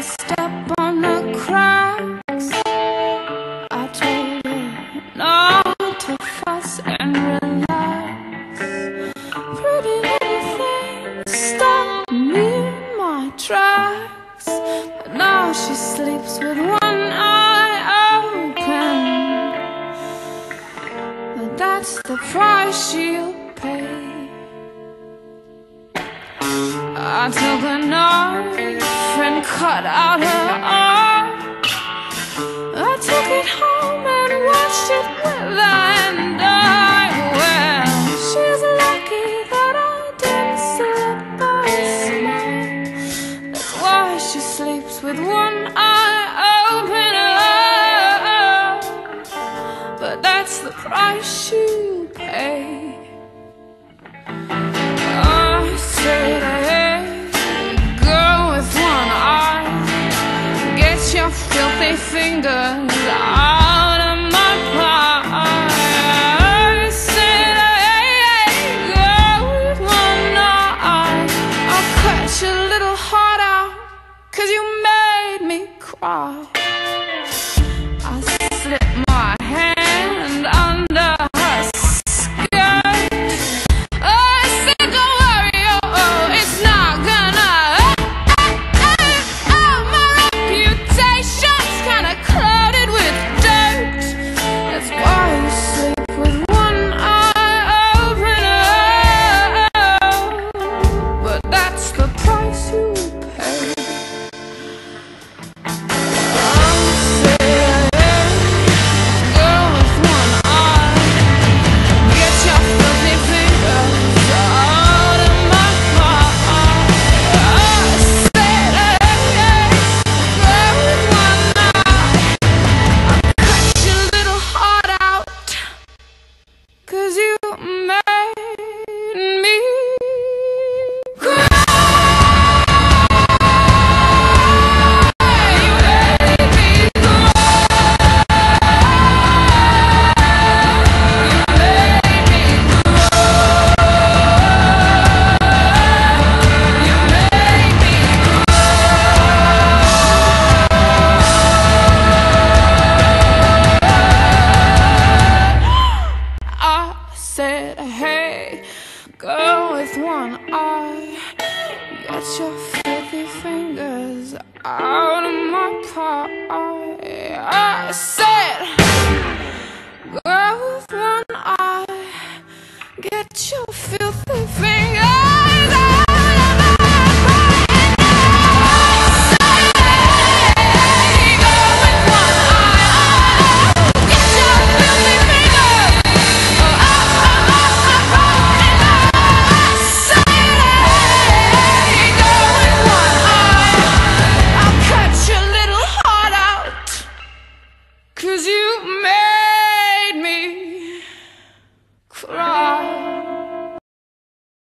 step on the cracks. I told her not to fuss and relax. Pretty little things stop me in my tracks. But now she sleeps with one eye open. But that's the price she'll pay. I took a knife and cut out her arm. I took it home and watched it wither and die. Well, she's lucky that I didn't slip by smile. That's why she sleeps with one eye open. Oh, but that's the price she'll filthy fingers out of my pie. I said, hey, girl with one eye, I'll cut your little heart out, cause you made me cry. The you said, hey, girl with one eye, get your filthy fingers out of my pie. I said, you make.